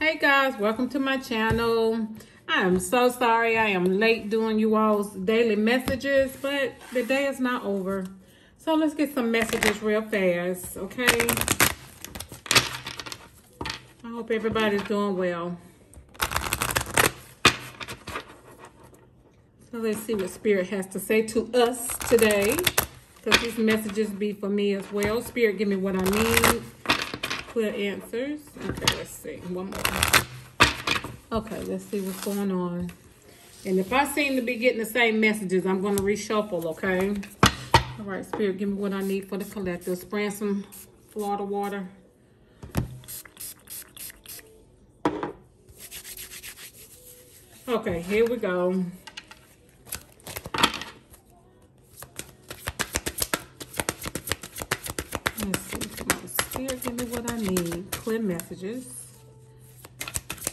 Hey guys, welcome to my channel. I am so sorry I am late doing you all's daily messages, but the day is not over. So let's get some messages real fast, okay? I hope everybody's doing well. So let's see what Spirit has to say to us today. Because these messages be for me as well. Spirit, give me what I need. Clear answers. Okay, let's see. One more. Okay, let's see what's going on. And if I seem to be getting the same messages, I'm going to reshuffle, okay? All right, Spirit, give me what I need for the collector. Spraying some Florida water. Okay, here we go. Let's see. Come on, Spirit, give me what I need. Clear messages.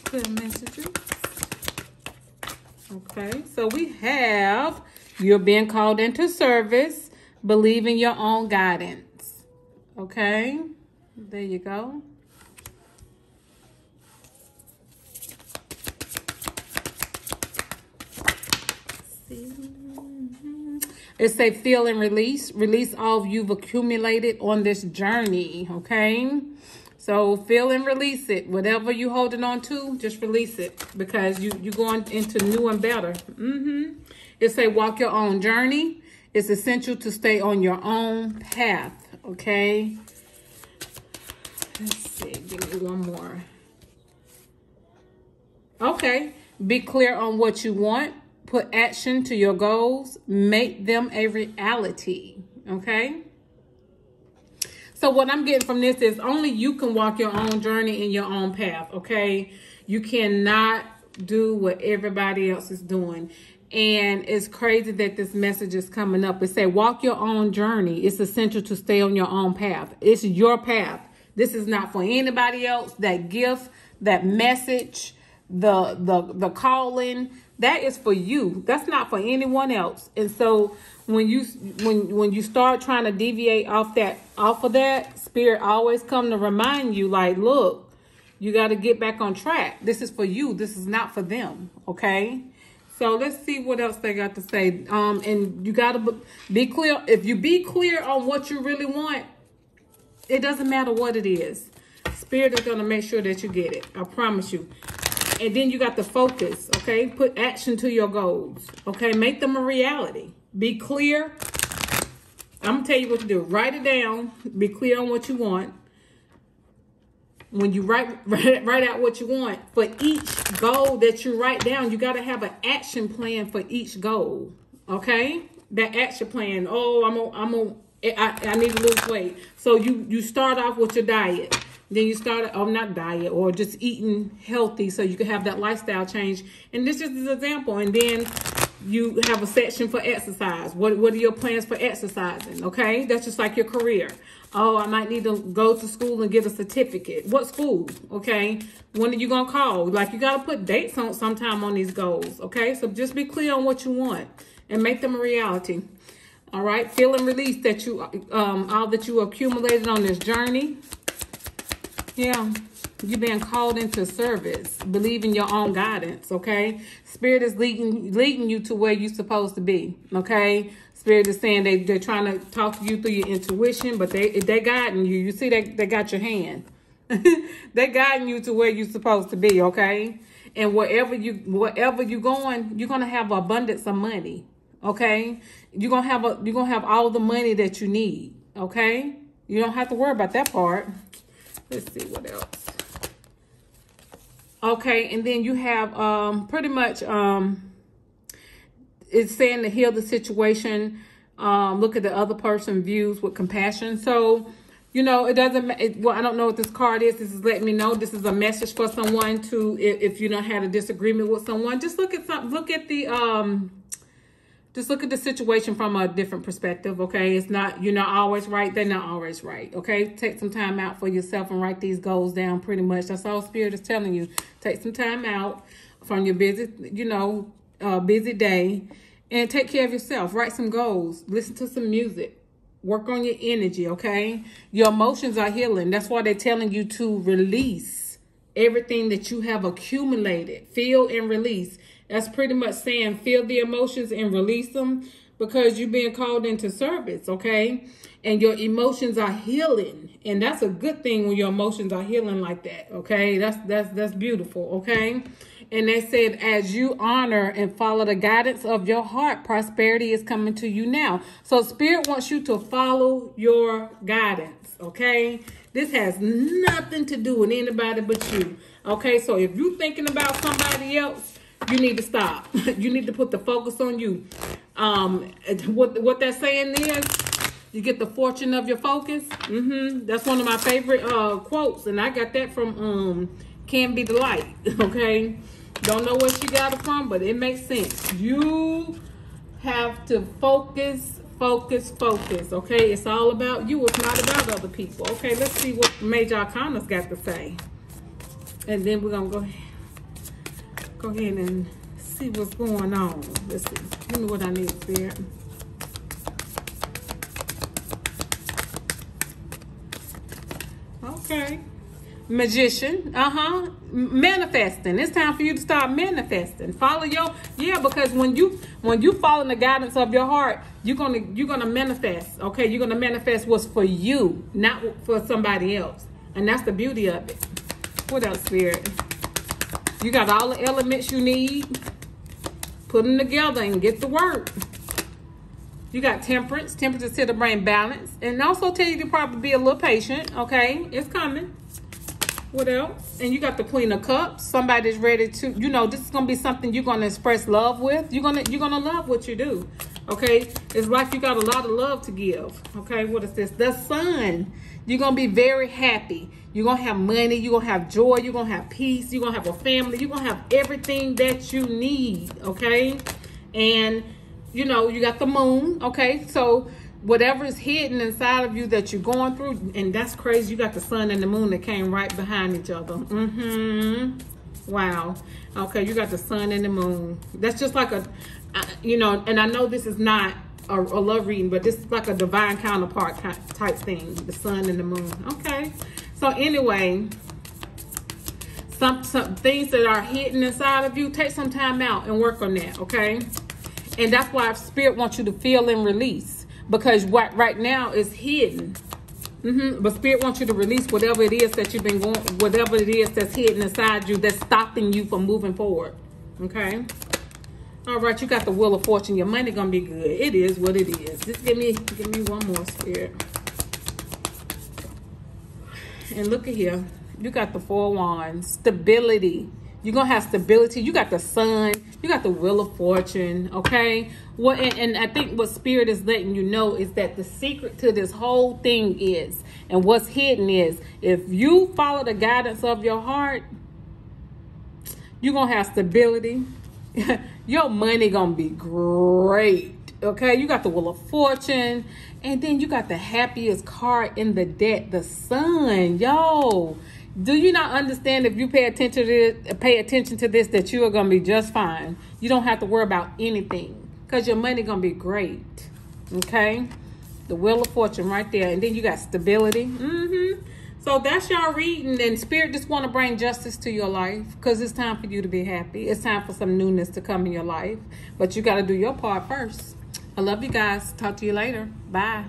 Clear messages. Okay, so we have you're being called into service. Believe in your own guidance. Okay, there you go. It's a feel and release. Release all you've accumulated on this journey. Okay. So feel and release it. Whatever you're holding on to, just release it because you you're going into new and better. Mm-hmm. It's a walk your own journey. It's essential to stay on your own path. Okay. Let's see. Give me one more. Okay. Be clear on what you want put action to your goals, make them a reality. Okay. So what I'm getting from this is only you can walk your own journey in your own path. Okay. You cannot do what everybody else is doing. And it's crazy that this message is coming up. It say walk your own journey. It's essential to stay on your own path. It's your path. This is not for anybody else. That gift, that message, the the the calling, that is for you. That's not for anyone else. And so when you when when you start trying to deviate off that off of that, spirit always come to remind you like, look, you got to get back on track. This is for you. This is not for them, okay? So let's see what else they got to say. Um and you got to be clear if you be clear on what you really want, it doesn't matter what it is. Spirit is going to make sure that you get it. I promise you. And then you got the focus, okay? Put action to your goals, okay? Make them a reality. Be clear. I'm going to tell you what to do. Write it down. Be clear on what you want. When you write, write, write out what you want, for each goal that you write down, you got to have an action plan for each goal, okay? That action plan. Oh, I'm on, I'm I, I need to lose weight. So you, you start off with your diet. Then you start, oh, not diet, or just eating healthy so you can have that lifestyle change. And this is an example. And then you have a section for exercise. What, what are your plans for exercising? Okay, that's just like your career. Oh, I might need to go to school and get a certificate. What school? Okay, when are you gonna call? Like you gotta put dates on sometime on these goals. Okay, so just be clear on what you want and make them a reality. All right, feel and release that you um all that you accumulated on this journey. Yeah, you're being called into service. Believe in your own guidance, okay? Spirit is leading leading you to where you're supposed to be, okay? Spirit is saying they, they're trying to talk to you through your intuition, but they they guiding you. You see, they, they got your hand. they're guiding you to where you're supposed to be, okay? And wherever you wherever you're going, you're gonna have abundance of money, okay? You're gonna have a you're gonna have all the money that you need, okay? You don't have to worry about that part. Let's see what else. Okay, and then you have um pretty much um it's saying to heal the situation, um, look at the other person views with compassion. So, you know, it doesn't, it, well, I don't know what this card is. This is letting me know this is a message for someone to, if, if you don't have a disagreement with someone, just look at some, look at the, um, just look at the situation from a different perspective, okay? It's not, you're not always right. They're not always right, okay? Take some time out for yourself and write these goals down pretty much. That's all Spirit is telling you. Take some time out from your busy, you know, uh, busy day and take care of yourself. Write some goals. Listen to some music. Work on your energy, okay? Your emotions are healing. That's why they're telling you to release everything that you have accumulated. Feel and release. That's pretty much saying feel the emotions and release them because you're being called into service, okay? And your emotions are healing. And that's a good thing when your emotions are healing like that, okay? That's that's that's beautiful, okay? And they said, as you honor and follow the guidance of your heart, prosperity is coming to you now. So Spirit wants you to follow your guidance, okay? This has nothing to do with anybody but you. Okay, so if you're thinking about somebody else, you need to stop. you need to put the focus on you. Um, what what that saying is, you get the fortune of your focus. Mm-hmm. That's one of my favorite uh, quotes, and I got that from um, Can Be the Light. Okay, don't know where she got it from, but it makes sense. You have to focus focus, focus. Okay, it's all about you. It's not about other people. Okay, let's see what Major Arcana's got to say, and then we're gonna go go ahead and see what's going on. Let's see. Give me what I need there. Okay magician uh-huh manifesting it's time for you to start manifesting follow your yeah because when you when you follow the guidance of your heart you're gonna you're gonna manifest okay? You're gonna manifest what's for you not for somebody else. And that's the beauty of it. What else spirit? You got all the elements you need. Put them together and get to work. You got temperance. Temperance is to the brain balance. And also tell you to probably be a little patient okay? It's coming. What else? And you got the Queen of Cups. Somebody's ready to, you know, this is gonna be something you're gonna express love with. You're gonna you're gonna love what you do. Okay, it's like you got a lot of love to give. Okay, what is this? The Sun. You're gonna be very happy. You're gonna have money. You're gonna have joy. You're gonna have peace. You're gonna have a family. You're gonna have everything that you need. Okay, and you know you got the Moon. Okay, so whatever is hidden inside of you that you're going through, and that's crazy. You got the sun and the moon that came right behind each other. Mm-hmm. Wow. Okay, you got the sun and the moon. That's just like a, you know, and I know this is not a, a love reading, but this is like a divine counterpart type thing. The sun and the moon. Okay. So anyway, some, some things that are hidden inside of you, take some time out and work on that. Okay. And that's why Spirit wants you to feel and release because what right now is hidden. Mm-hmm. But Spirit wants you to release whatever it is that you've been going, whatever it is that's hidden inside you that's stopping you from moving forward. Okay. All right, you got the wheel of fortune. Your money gonna be good. It is what it is. Just give me, give me one more, Spirit. And look at here. You got the four wands. Stability. You're gonna have stability. You got the sun. You got the wheel of fortune. Okay. What and, and I think what spirit is letting you know is that the secret to this whole thing is, and what's hidden is, if you follow the guidance of your heart, you're gonna have stability. your money gonna be great. Okay, you got the wheel of fortune, and then you got the happiest card in the deck, the sun. Yo, do you not understand if you pay attention to this, pay attention to this that you are gonna be just fine? You don't have to worry about anything because your money gonna be great. Okay, the wheel of fortune right there, and then you got stability. Mm-hmm. So that's y'all reading, and spirit just want to bring justice to your life because it's time for you to be happy. It's time for some newness to come in your life, but you got to do your part first. I love you guys. Talk to you later. Bye.